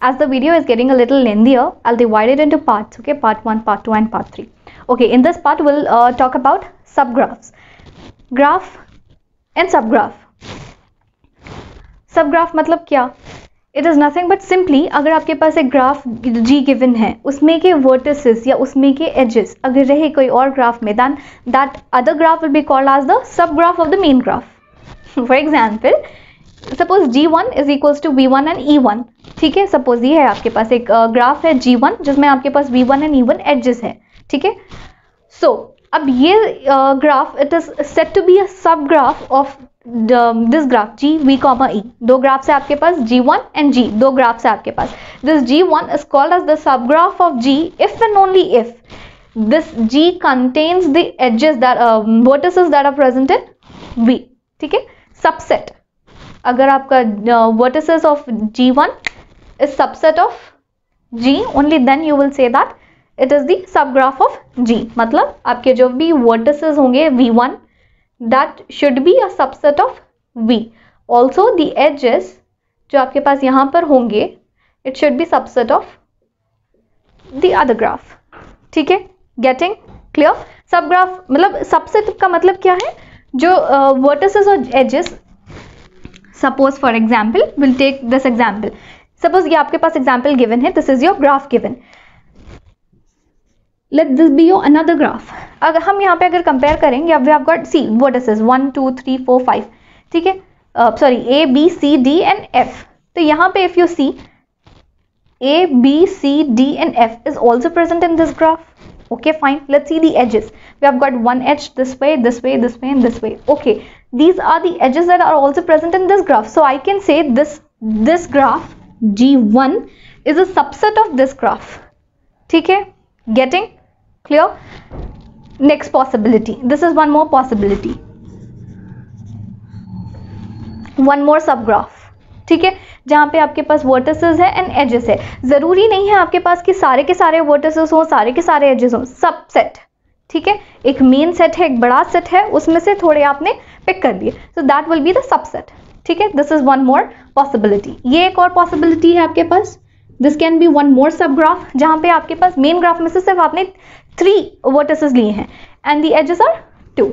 as the video is getting a little lengthier, I'll divide it into parts, okay? Part 1, part 2 and part 3. Okay, in this part we'll uh, talk about subgraphs. Graph and subgraph. Subgraph मतलब क्या? It is nothing but simply अगर आपके पास एक graph जी given है उसमें के vertices या उसमें के एजेस अगर रहे कोई और ग्राफ में then that other graph will be called as the subgraph of the main graph for example suppose G one is equals to V one and E one ठीक है? सपोज़ ये है आपके पास एक ग्राफ है जी वन जिसमें आपके पास V one and E one edges है। ठीक है? सो अब ये graph it is said to be a subgraph of this graph G V comma E दो ग्राफ से आपके पास जी वन एंड जी दो ग्राफ से आपके पास। This G one is called as the subgraph of G if and only if this contains the edges that uh, vertices that are present in V. ठीक है? Subset. अगर आपका vertices of G one is subset of G only then you will say that it is the subgraph of G मतलब आपके जो भी vertices होंगे V one that should be a subset of V also the edges जो आपके पास यहाँ पर होंगे it should be subset of the other graph ठीक है? गेटिंग क्लियर सब ग्राफ मतलब सबसेट का मतलब क्या है? जो वर्टिसेस और edges suppose for example will take this example suppose ये आपके पास एग्जाम्पल गिवन है this is your graph given let this be your another graph अगर हम यहाँ पे अगर कंपेयर करेंगे अब we have got see what is this one two three four five ठीक है sorry A B C D and F तो यहाँ पे if you see A B C D and F is also present in this graph okay fine let's see the edges we have got one edge this way this way this way and this way okay These are the edges that are also present in this graph so i can say this this graph g1 is a subset of this graph okay getting clear next possibility this is one more possibility one more subgraph ठीक है जहाँ पे आपके पास vertices है and edges है ज़रूरी नहीं है आपके पास कि सारे के सारे वर्टिसेस हो सारे के सारे एजेस हो सब सेट ठीक है? एक मेन सेट है, एक बड़ा सेट है, उसमें से थोड़े आपने पिक कर दिए। So that will be the subset ठीक है? This is one more possibility ये एक और पॉसिबिलिटी है आपके पास। This can be one more subgraph जहाँ पे आपके पास मेन ग्राफ में से सिर्फ़ आपने थ्री वर्टिसेस लिए हैं। And the edges are to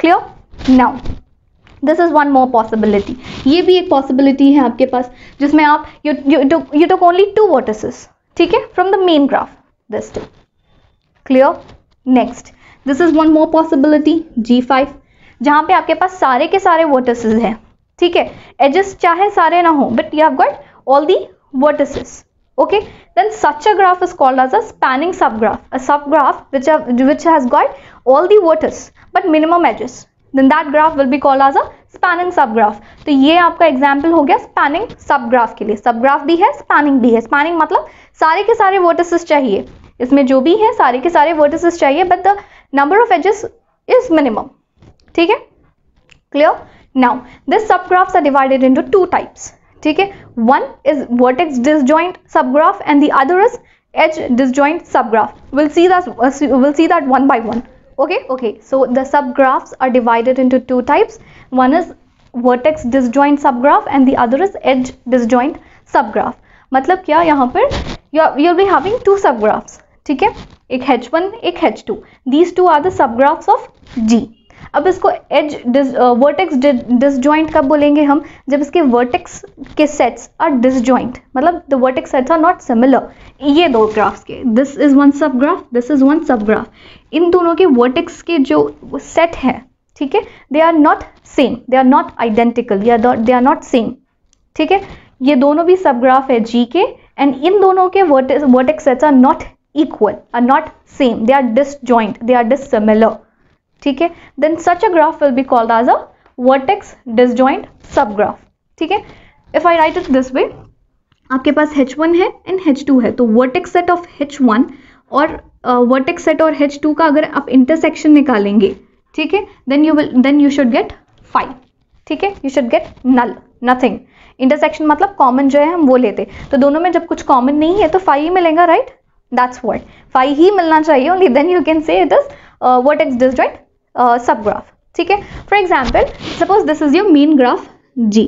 clear now this is one more possibility ये भी एक पॉसिबिलिटी है आपके पास, जिसमें आप you took only two vertices ठीक है? From the main graph this to clear next this is one more possibility G five जहाँ पर आपके पास सारे के सारे वर्टसेज हैं। ठीक है? एजस चाहे सारे ना हो but you have got all the vertices okay then such a graph is called as a spanning subgraph a subgraph which which has got all the vertices but minimum edges then that graph will be called as a spanning subgraph तो ये आपका example हो गया spanning सब graph के लिए। सब graph भी है स्पैनिंग भी है। स्पैनिंग मतलब सारे के सारे वर्टसेस चाहिए। इसमें जो भी है, सारे के सारे वर्टिसेस चाहिए but the number of edges is minimum ठीक है? Clear now this subgraphs are divided into two types ठीक है? One is vertex disjoint subgraph and the other is edge disjoint subgraph will see that will see that one by one okay okay so the subgraphs are divided into two types one is vertex disjoint subgraph and the other is edge disjoint subgraph मतलब क्या? यहाँ पर you are be having two subgraphs ठीक है? एक h1 एक h2 these two are the subgraphs of G. अब इसको एज वर्टेक्स डिसजॉइंट कब बोलेंगे हम? जब इसके वर्टेक्स के सेट्स आर डिसजॉइंट मतलब the vertex sets are not similar ये दो ग्राफ्स के. This is one subgraph this is one subgraph इन दोनों के वर्टेक्स के जो सेट है, ठीक है? They are not same they are not identical they are not same ठीक है? ये दोनों भी सब ग्राफ है जी के एंड इन दोनों के vertex sets are not equal are not same they are disjoint they are dissimilar ठीक है? Then such a graph will be called as a vertex disjoint subgraph ठीक है? If I write it this way आपके पास H1 है and H2 है. तो vertex set of H1 और वर्टेक्स uh, सेट और H2 का अगर आप इंटरसेक्शन निकालेंगे ठीक है? Then you will then you should get five ठीक है? You should get null nothing intersection मतलब कॉमन जो है हम वो लेते तो दोनों में जब कुछ कॉमन नहीं है तो फाइव ही मिलेगा राइट दैट्स वर्ड फाइव ही मिलना चाहिए only then you can say it is vertex disjoint सब ग्राफ ठीक है for example suppose this is your main graph जी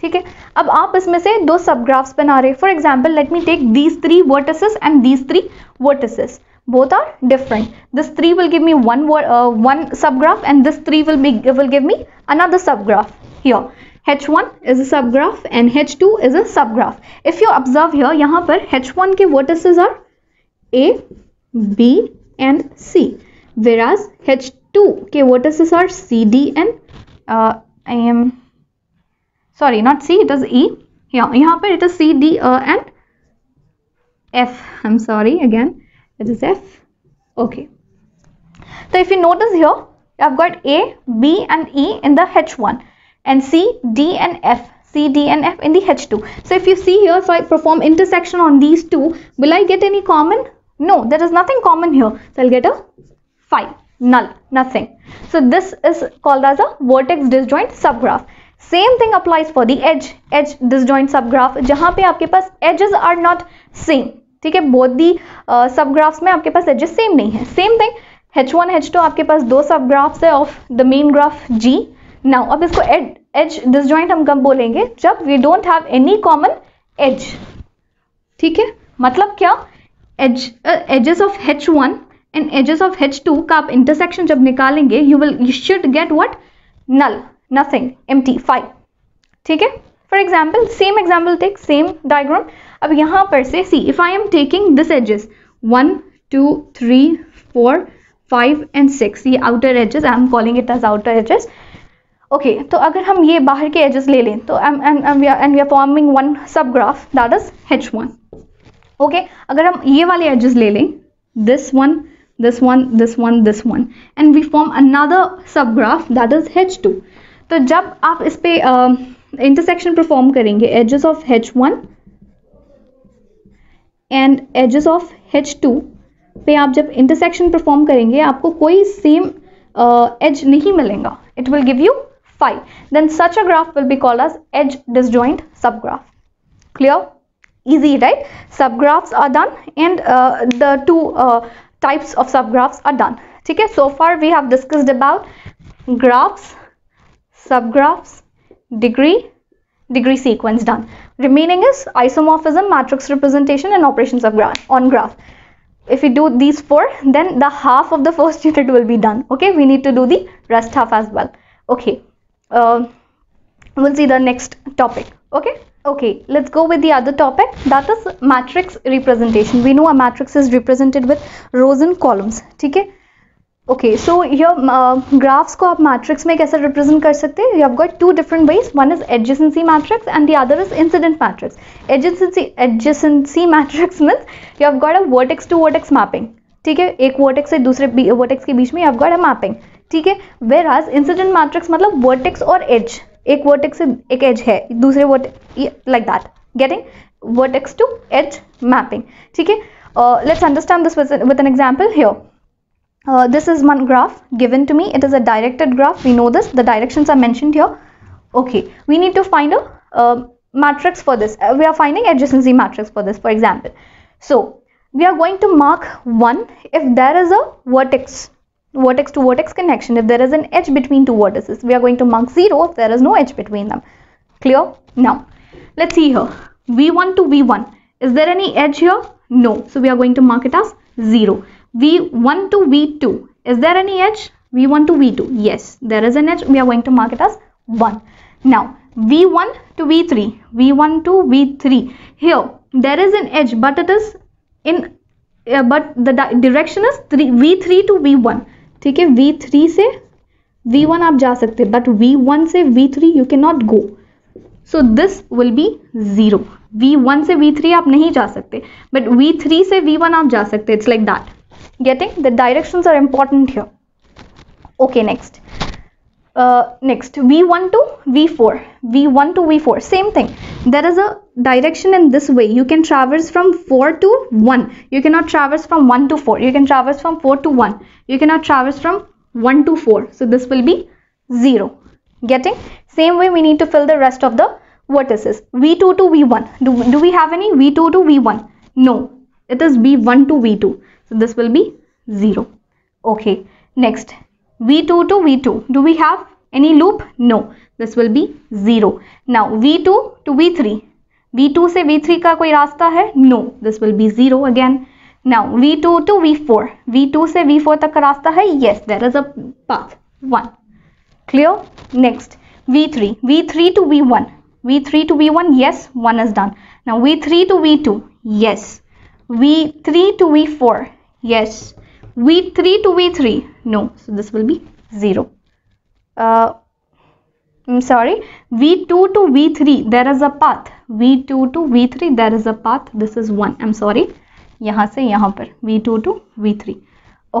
ठीक है अब आप इसमें से दो सब ग्राफ्स बना रहे for example let me take these three vertices and these three vertices both are different this 3 will give me one uh, one subgraph and this 3 will be will give me another subgraph here h1 is a subgraph and h2 is a subgraph if you observe here yahan par h1 ke vertices are a b and c whereas h2 ke vertices are c d and uh, i am sorry not c it is e yeah yahan par it is c d uh, and f i'm sorry again it is F. Okay. So if you notice here, I've got A, B and E in the H1 and C, D and F. C, D and F in the H2. So if you see here, if I perform intersection on these two, will I get any common? No, there is nothing common here. So I'll get a 5, null, nothing. So this is called as a vertex disjoint subgraph. Same thing applies for the edge, edge disjoint subgraph, जहाँ पे आपके पास edges are not same. ठीक है both the सब graphs में आपके पास edges same नहीं है same thing H one H two आपके पास दो सब ग्राफ्स है of the main graph G now अब इसको एड एज दिस जॉइंट हम कब बोलेंगे जब we don't have any common edge ठीक है मतलब क्या edge, uh, edges of H1 and edges of H2 का आप intersection जब निकालेंगे you will you should get what null nothing empty phi ठीक है for example same example take same diagram अब यहाँ पर से see if I am taking this edges one two three four five and six ये outer edges I am calling it as outer edges okay तो अगर हम ये बाहर के एजेस ले लें तो and we are forming one subgraph that is H one okay अगर हम ये वाले एजेस ले लें this one this one this one this one and we form another subgraph that is h2 तो जब आप इस पे इंटरसेक्शन परफॉर्म करेंगे edges of H one and edges of H two पे आप जब इंटरसेक्शन परफॉर्म करेंगे आपको कोई सेम एज uh, नहीं मिलेगा। It will give you five then such a graph will be called as edge disjoint subgraph clear easy right subgraphs are done and uh, the two uh, types of subgraphs are done okay so far we have discussed about graphs subgraphs degree degree sequence done. Remaining is isomorphism, matrix representation and operations of graph on graph. If we do these four, then the half of the first unit will be done. Okay, we need to do the rest half as well. Okay, uh, we'll see the next topic. okay? Okay, let's go with the other topic. That is matrix representation. We know a matrix is represented with rows and columns. theek hai okay so yo graphs को आप matrix में कैसे represent कर सकते हैं? You have got two different ways one is adjacency matrix and the other is incident matrix adjacency adjacency matrix means you have got a vertex to vertex mapping ठीक है? एक वर्टेक्स से दूसरे वर्टेक्स के बीच में you have got a mapping ठीक है? वेर आज इंसिडेंट मैट्रिक्स मतलब वर्टेक्स और एज एक वर्टेक्स से एक एज है दूसरे vertex like that getting vertex to edge mapping ठीक है let's understand this with an example here uh, this is one graph given to me it is a directed graph we know this the directions are mentioned here okay we need to find a uh, matrix for this uh, we are finding adjacency matrix for this for example so we are going to mark 1 if there is a vertex vertex to vertex connection if there is an edge between two vertices we are going to mark 0 if there is no edge between them clear now let's see here v1 to v1 is there any edge here no so we are going to mark it as 0 V1 to V2. Is there any edge? V1 to V2. Yes, there is an edge. We are going to mark it as 1. Now, V1 to V3. V1 to V3. Here, there is an edge, but it is in, uh, but the di direction is 3, V3 to V1. ठीक है? V three से V one आप जा सकते but V one से V three you can not go so this will be zero V one से V three आप नहीं जा सकते बट वी थ्री से वी वन आप जा सकते it's like that getting the direction are important here okay next uh, next v1 to v4 v1 to v4 same thing. There is a direction in this way. You can traverse from 4 to 1 you cannot traverse from 1 to 4 you can traverse from 4 to 1 you cannot traverse from 1 to 4 so this will be 0 getting? Same way we need to fill the rest of the vertices. V2 to v1 do, do we have any v2 to v1 no. It is v1 to v2 so this will be 0. Okay. Next, V2 to V2. Do we have any loop no this will be 0 now v2 to v3 v2 से v3 का कोई रास्ता है no this will be 0 again now v2 to v4 v2 से v4 तक का रास्ता है yes there is a path 1 clear next v3 v3 to v1 v3 to v1 yes 1 is done now v3 to v2 yes v3 to v4 yes v3 to v3 no so this will be 0 uh, I'm sorry v2 to v3 there is a path v2 to v3 there is a path this is 1 I'm sorry यहाँ से यहाँ पर v2 to v3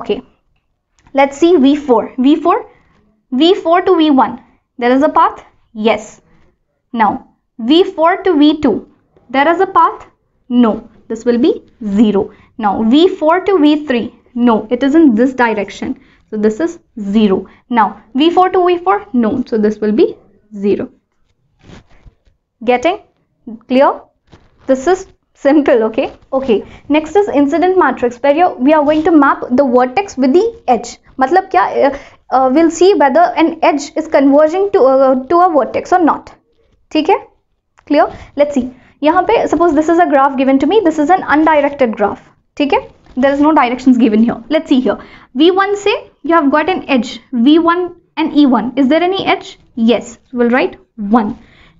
okay let's see v4 v4 v4 to v1 there is a path yes now v4 to v2 there is a path no this will be 0 now v4 to v3 no it is in this direction so this is 0 now v4 to v4 no so this will be 0 getting clear this is simple okay okay next is incident matrix where you, we are going to map the vertex with the edge मतलब क्या uh, uh, we'll see whether an edge is converging to uh, to a vertex or not ठीक है clear let's see यहाँ पे suppose this is a graph given to me this is an undirected graph ठीक है there is no directions given here let's see here v1 say you have got an edge v1 and e1 is there any edge yes we'll write 1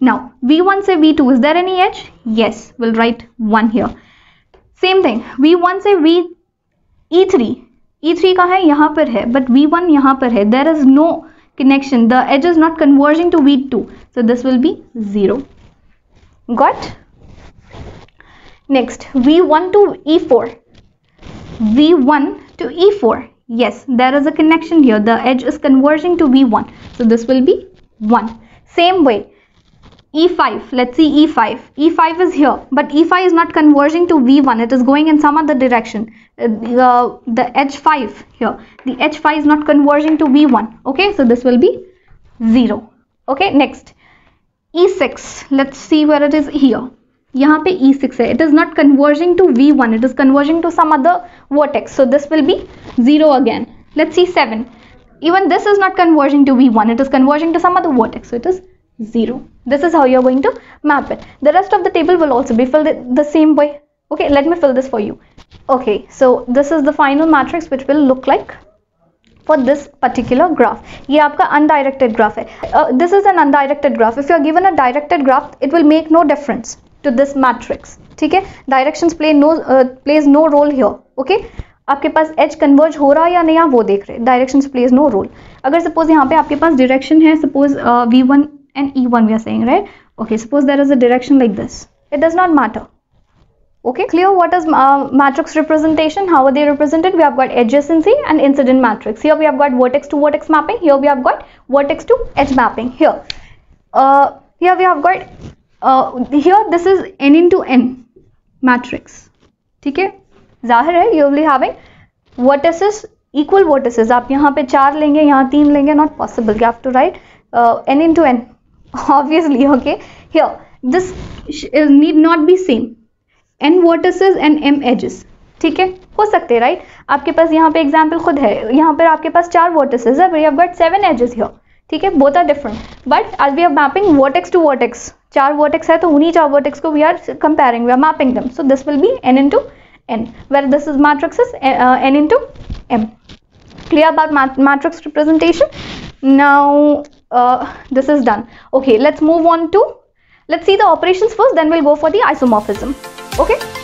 now v1 say v2 is there any edge yes we'll write 1 here same thing v1 say v e3 e3 का है यहाँ पर है but v1 यहाँ पर है there is no connection the edge is not converging to v2 so this will be 0 got next v1 to e4 v1 to e4 yes there is a connection here. The edge is converging to v1 so this will be 1 same way e5 let's see e5 e5 is here but e5 is not converging to v1 it is going in some other direction. Uh, the, the edge 5 here. The edge 5 is not converging to v1 okay so this will be 0 okay next. E6 let's see where it is here यहाँ पे e6 है it is not converging to v1 it is converging to some other vertex so this will be 0 again let's see 7 even this is not converging to v1 it is converging to some other vertex so it is 0 this is how you're going to map it the rest of the table will also be filled the same way okay let me fill this for you okay so this is the final matrix which will look like for this particular graph ये आपका undirected graph है uh, this is an undirected graph if you are given a directed graph it will make no difference to this matrix ठीक है directions play no uh, plays no role here okay आपके पास as converge हो रहा है या नहीं आप वो देख रहे हैं डायरेक्शन प्लेज नो रोल अगर सपोज यहाँ पे आपके पास डायरेक्शन है suppose we one and E one we are saying right okay suppose there is a direction like this it does not matter okay clear what is uh, matrix representation how are they represented we have got adjacency and incident matrix here we have got vertex to vertex mapping here we have got vertex to edge mapping here uh, here we have got uh, here this is n into n matrix ठीक है जाहिर है you will having vertices equal vertices आप यहाँ पे चार लेंगे यहाँ तीन लेंगे not possible you have to right n into n obviously okay here this is need not be same n vertices and m edges ठीक है हो सकते हैं राइट right? आपके पास यहाँ पे एग्जाम्पल खुद है यहाँ पर आपके पास चार वर्टिसेस है we have got seven ages here ठीक है बोथ आर डिफरेंट बट आज we are mapping vertex to vertex चार वर्टेक्स है तो उन्हीं चार वर्टेक्स को we are comparing we are mapping them so this will be N into n where this is matrix is uh, n into m clear about mat matrix representation now uh, this is done okay let's move on to let's see the operations first then we'll go for the isomorphism okay